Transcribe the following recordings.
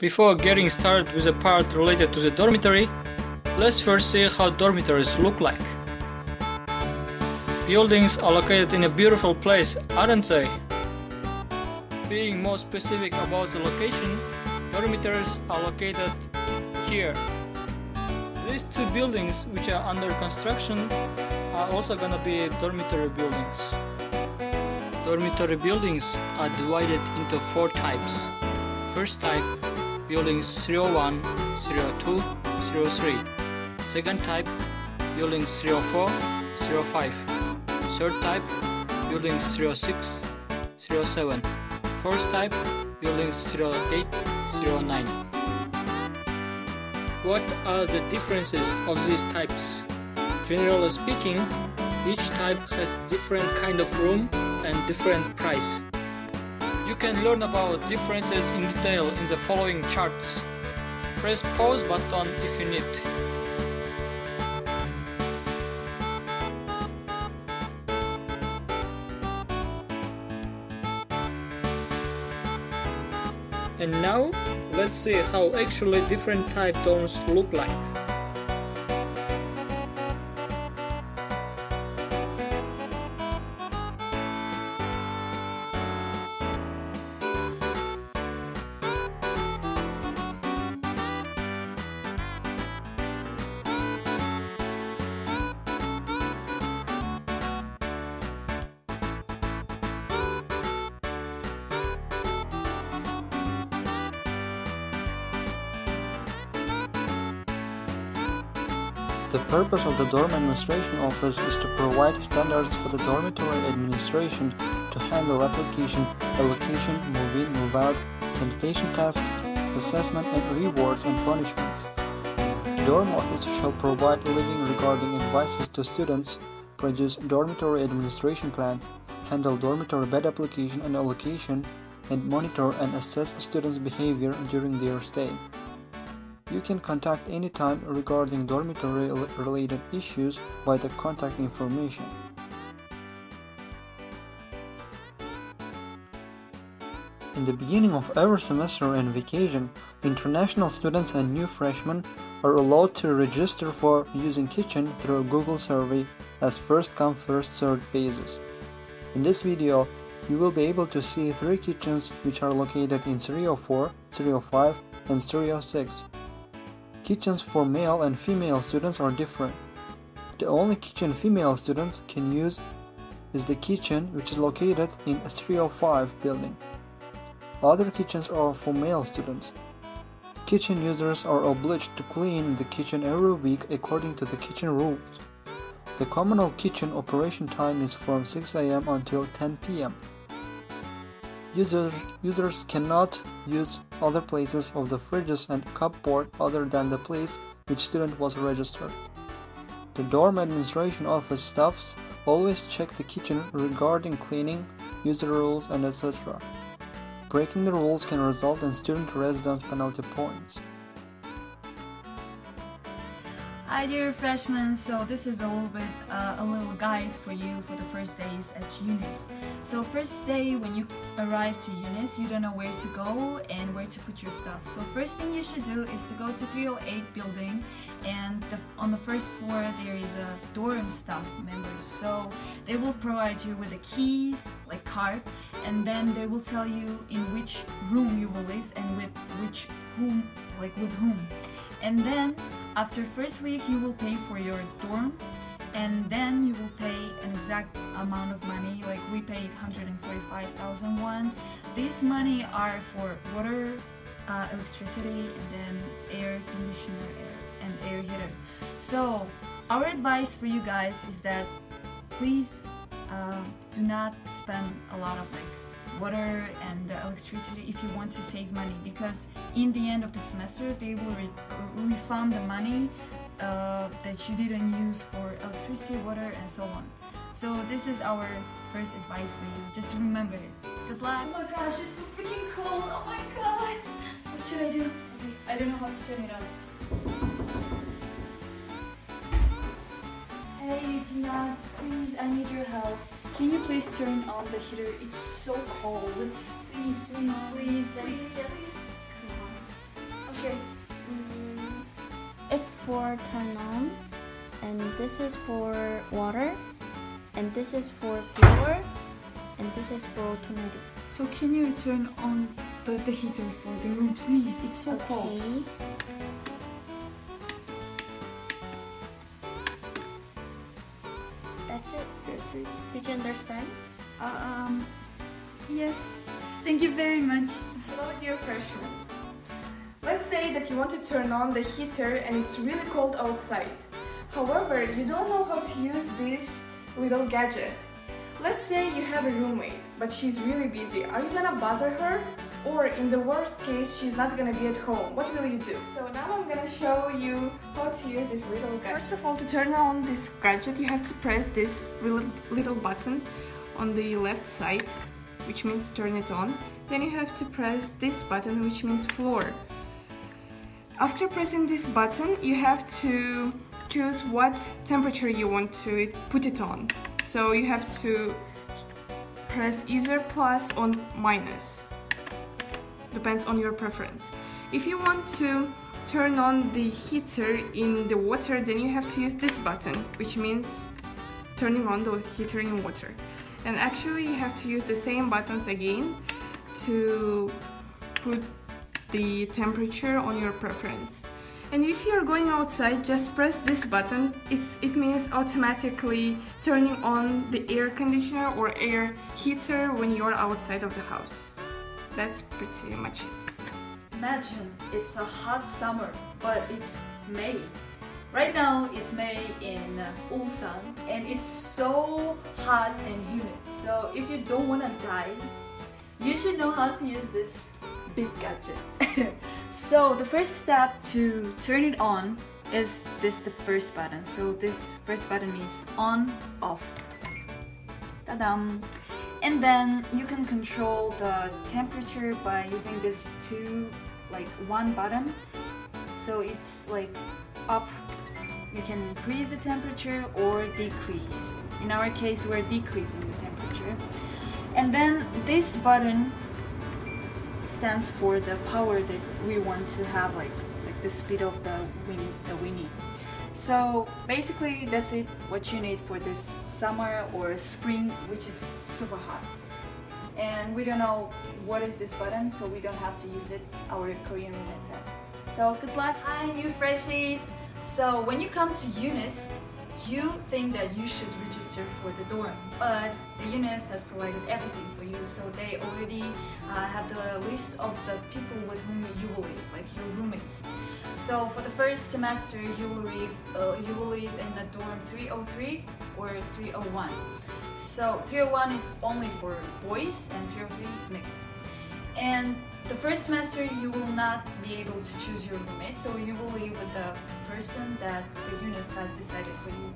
Before getting started with the part related to the dormitory, let's first see how dormitories look like. Buildings are located in a beautiful place, aren't they? Being more specific about the location, dormitories are located here. These two buildings, which are under construction, are also gonna be dormitory buildings. Dormitory buildings are divided into four types. First type, buildings 01, 02, 03. Second type, buildings 04, 05. Third type, buildings 06, 07. Fourth type, buildings 08, 09. What are the differences of these types? Generally speaking, each type has different kind of room and different price. You can learn about differences in detail in the following charts. Press pause button if you need. And now, let's see how actually different type dorms look like. The purpose of the dorm administration office is to provide standards for the dormitory administration to handle application, allocation, move-in, move-out, sanitation tasks, assessment and rewards and punishments. The dorm office shall provide living regarding advices to students, produce dormitory administration plan, handle dormitory bed application and allocation, and monitor and assess students' behavior during their stay. You can contact anytime regarding dormitory related issues by the contact information. In the beginning of every semester and vacation, international students and new freshmen are allowed to register for using kitchen through a Google survey as first come first served basis. In this video, you will be able to see three kitchens which are located in 304, 305 and 306. Kitchens for male and female students are different. The only kitchen female students can use is the kitchen which is located in a 305 building. Other kitchens are for male students. Kitchen users are obliged to clean the kitchen every week according to the kitchen rules. The communal kitchen operation time is from 6 am until 10 pm. User, users cannot use other places of the fridges and cupboard other than the place which student was registered. The dorm administration office staffs always check the kitchen regarding cleaning, user rules and etc. Breaking the rules can result in student residence penalty points. Hi dear freshmen, so this is a little bit uh, a little guide for you for the first days at UNIST. So first day when you arrive to UNIST, you don't know where to go and where to put your stuff. So first thing you should do is to go to 308 building and the, on the first floor there is a dorm staff members. So they will provide you with the keys, like card, and then they will tell you in which room you will live and with which whom, like with whom. And then after first week you will pay for your dorm and then you will pay an exact amount of money like we paid 145,000 won. These money are for water, uh, electricity and then air conditioner air and air heater. So our advice for you guys is that please uh, do not spend a lot of like water and the electricity if you want to save money because in the end of the semester they will re refund the money uh, that you didn't use for electricity, water and so on. So this is our first advice for you. Just remember it. Good luck. Oh my gosh, it's so freaking cold. Oh my god. What should I do? Okay, I don't know how to turn it on. Hey, Tina, please, I need your help. Can you please turn on the heater? It's so cold. Please, please, please. Then please. just Okay. It's for turn on, and this is for water, and this is for flour, and this is for tomato. So can you turn on the, the heater for the room, please? It's so okay. cold. You understand? Um, yes. Thank you very much. Hello dear freshmen. Let's say that you want to turn on the heater and it's really cold outside. However, you don't know how to use this little gadget. Let's say you have a roommate, but she's really busy. Are you gonna bother her? Or in the worst case, she's not gonna be at home. What will you do? So now I'm gonna show you how to use this little gadget. First of all, to turn on this gadget, you have to press this little, little button on the left side, which means turn it on. Then you have to press this button, which means floor. After pressing this button, you have to choose what temperature you want to put it on. So you have to press either plus or minus. Depends on your preference. If you want to turn on the heater in the water, then you have to use this button, which means turning on the heater in water. And actually you have to use the same buttons again to put the temperature on your preference. And if you're going outside, just press this button. It's, it means automatically turning on the air conditioner or air heater when you're outside of the house. That's pretty much it. Imagine it's a hot summer, but it's May. Right now it's May in Ulsan and it's so hot and humid. So if you don't want to die, you should know how to use this big gadget. so the first step to turn it on is this the first button. So this first button means on, off. Ta-dam! And then you can control the temperature by using this two, like one button. So it's like up, you can increase the temperature or decrease. In our case, we're decreasing the temperature. And then this button stands for the power that we want to have, like like the speed of the wind that we need. So basically, that's it. What you need for this summer or spring, which is super hot. And we don't know what is this button, so we don't have to use it. Our Korean roommate said. So good luck, hi new freshies. So when you come to UNIST, you think that you should register for the dorm, but the UNIST has provided everything for you, so they already uh, have the list of the people with whom you will live, like your roommates. So for the first semester, you will live, uh, you will live in the dorm 303 or 301. So 301 is only for boys and 303 is mixed. And the first semester you will not be able to choose your roommate, so you will live with the person that the UNIST has decided for you.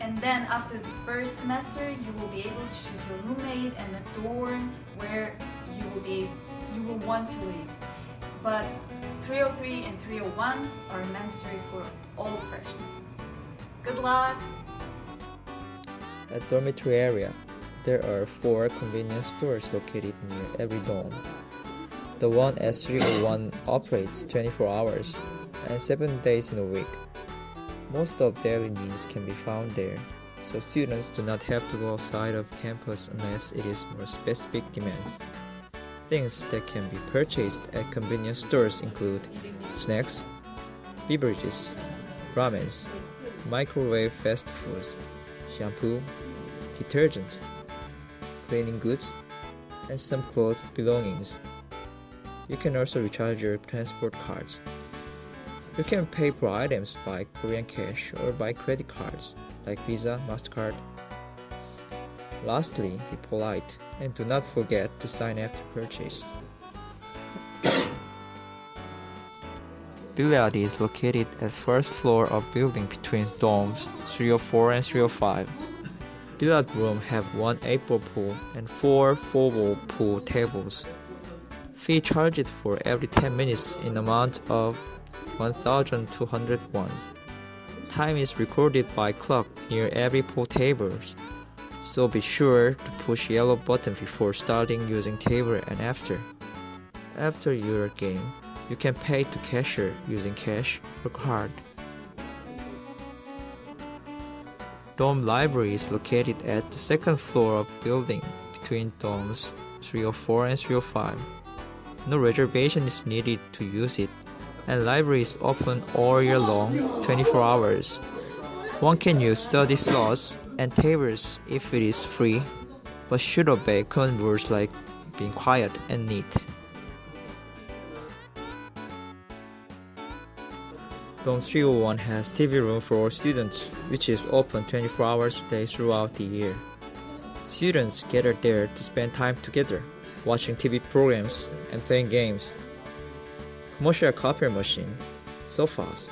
And then after the first semester, you will be able to choose your roommate and a dorm where you will be you will want to live. But 303 and 301 are mandatory for all freshmen. Good luck! At dormitory area, there are four convenience stores located near every dorm. The one at 301 operates 24 hours and 7 days in a week. Most of daily needs can be found there, so students do not have to go outside of campus unless it is more specific demands. Things that can be purchased at convenience stores include snacks, beverages, ramens, microwave fast foods, shampoo, detergent, cleaning goods, and some clothes belongings. You can also recharge your transport cards. You can pay for items by Korean cash or by credit cards like Visa, MasterCard. Lastly, be polite and do not forget to sign after purchase. Billiard is located at first floor of building between dorms 304 and 305. Billiard room have one 8-ball pool and four 4-ball pool tables fee charged for every 10 minutes in amount of 1200 won. Time is recorded by clock near every pool tables, so be sure to push yellow button before starting using table and after. After your game, you can pay to cashier using cash or card. Dorm Library is located at the second floor of building between dorms 304 and 305. No reservation is needed to use it, and library is open all year long, 24 hours. One can use study slots and tables if it is free, but should obey common rules like being quiet and neat. Dorm 301 has TV room for all students, which is open 24 hours a day throughout the year. Students gather there to spend time together, watching TV programs and playing games. Commercial copier machine, sofas,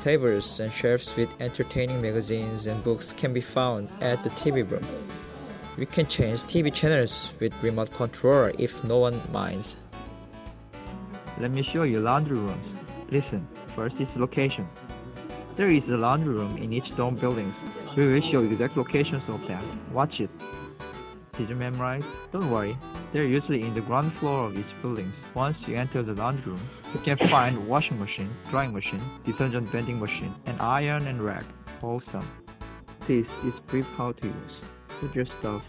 tables and shelves with entertaining magazines and books can be found at the TV room. We can change TV channels with remote control if no one minds. Let me show you laundry rooms. Listen, first is location. There is a laundry room in each dorm building. We will show exact locations of them. Watch it. Did you memorize? Don't worry, they're usually in the ground floor of each building. Once you enter the laundry room, you can find washing machine, drying machine, detergent vending machine, and iron and rack. Awesome. This is brief how to use. Put your stuff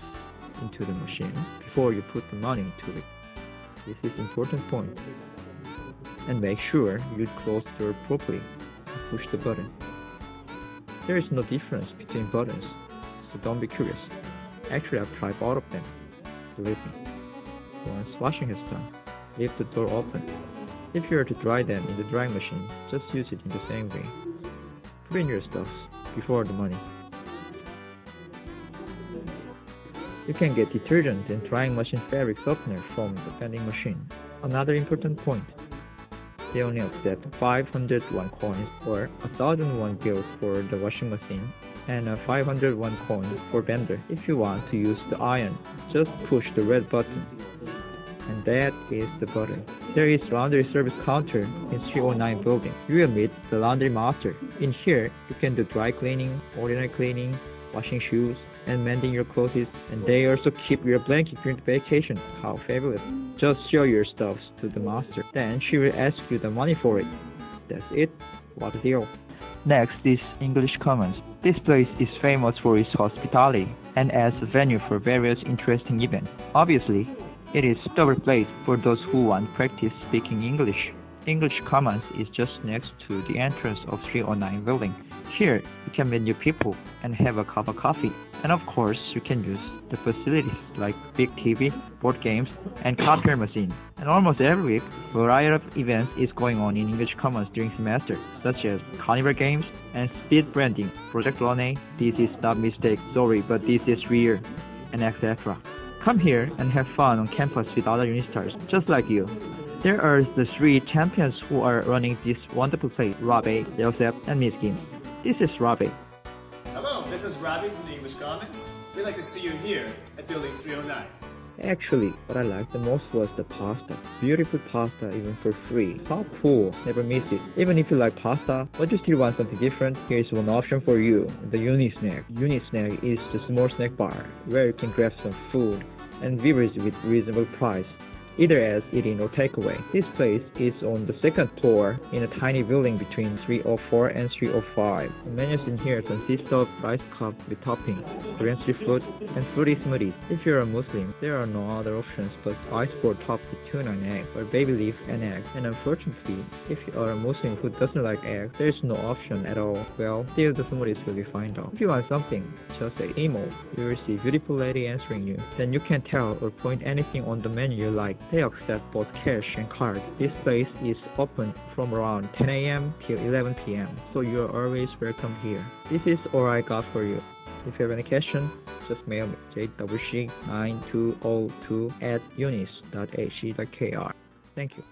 into the machine before you put the money into it. This is important point. and make sure you close the door properly and push the button. There is no difference between buttons, so don't be curious. Actually, I've tried all of them. Believe me. Once washing is done, leave the door open. If you are to dry them in the drying machine, just use it in the same way. Put in your stuff before the money. You can get detergent and drying machine fabric softener from the vending machine. Another important point, they only accept 501 coins or 1001 gills for the washing machine and a 501 coin for vendor. If you want to use the iron, just push the red button. And that is the button. There is laundry service counter in 309 building. You will meet the laundry master. In here, you can do dry cleaning, ordinary cleaning, washing shoes, and mending your clothes. And they also keep your blanket during vacation. How fabulous. Just show your stuff to the master. Then she will ask you the money for it. That's it. What a deal. Next is English Commons. This place is famous for its hospitality and as a venue for various interesting events. Obviously, it is a suitable place for those who want practice speaking English. English Commons is just next to the entrance of 309 building. Here, you can meet new people and have a cup of coffee. And of course, you can use the facilities like big TV, board games, and cocktail machine. And almost every week, a variety of events is going on in English Commons during semester, such as carnival games and speed branding, Project Rone, this is not mistake, sorry, but this is real, and etc. Come here and have fun on campus with other Unistars, just like you. There are the three champions who are running this wonderful place, Robbie, Joseph, and Miss Kim. This is Robbie. Hello, this is Robbie from the English Commons. We'd like to see you here at Building 309. Actually, what I liked the most was the pasta. Beautiful pasta even for free. How cool. Never miss it. Even if you like pasta, but you still want something different, here's one option for you. The Unisnack. Unisnack is the small snack bar where you can grab some food and beverages with reasonable price either as eating or takeaway. This place is on the second floor in a tiny building between 304 and 305. The menus in here consist of rice cup with topping, green fruit, and fruity smoothies. If you're a Muslim, there are no other options but ice board topped with tuna and egg, or baby leaf and egg. And unfortunately, if you are a Muslim who doesn't like egg, there is no option at all. Well, still the smoothies will be fine though. If you want something, just say emo. You will see beautiful lady answering you. Then you can tell or point anything on the menu you like. They accept both cash and card. This place is open from around 10 a.m. till 11 p.m. So you are always welcome here. This is all I got for you. If you have any questions, just mail me jwc9202 at unist.ac.kr. Thank you.